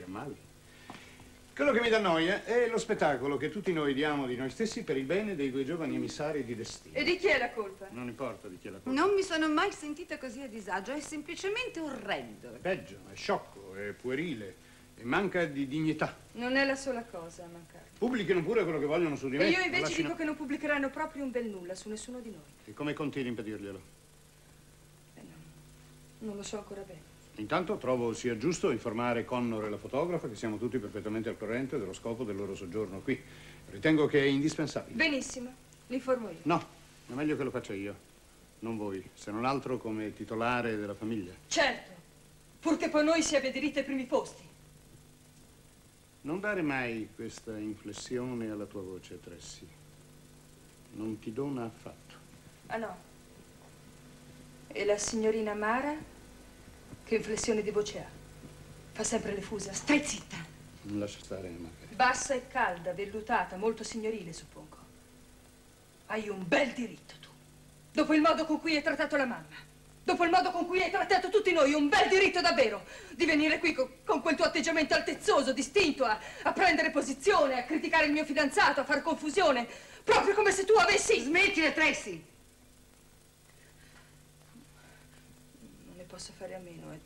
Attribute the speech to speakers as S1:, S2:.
S1: ci ammali. Quello che mi dà noia è lo spettacolo che tutti noi diamo di noi stessi per il bene dei due giovani emissari di destino.
S2: E di chi è la colpa?
S1: Non importa di chi è la colpa.
S3: Non mi sono mai sentita così a disagio, è semplicemente orrendo.
S1: È peggio, è sciocco, è puerile e manca di dignità.
S2: Non è la sola cosa a mancare.
S1: Pubblichino pure quello che vogliono su di me.
S2: E io invece
S1: lasciano-
S2: dico che non pubblicheranno proprio un bel nulla su nessuno di noi.
S1: E come conti di impedirglielo?
S2: Eh, no, non lo so ancora bene.
S1: Intanto trovo sia giusto informare Connor e la fotografa che siamo tutti perfettamente al corrente dello scopo del loro soggiorno qui. Ritengo che è indispensabile.
S2: Benissimo, l'informo io.
S1: No, è meglio che lo faccia io, non voi, se non altro come titolare della famiglia.
S2: Certo, purché poi noi si abbia diritto ai primi posti.
S1: Non dare mai questa inflessione alla tua voce, Tracy. Non ti dona affatto.
S2: Ah no. E la signorina Mara? Che inflessione di voce ha? Fa sempre le fusa. Stai zitta.
S1: Non lascia stare, Margaret.
S2: Bassa e calda, vellutata, molto signorile, suppongo. Hai un bel diritto, tu. Dopo il modo con cui hai trattato la mamma. Dopo il modo con cui hai trattato tutti noi, un bel diritto davvero di venire qui co- con, quel tuo atteggiamento altezzoso, distinto, a, a prendere posizione, a criticare il mio fidanzato, a far confusione, proprio come se tu avessi...
S3: Smettila, Tracy!
S2: Non ne posso fare a meno, è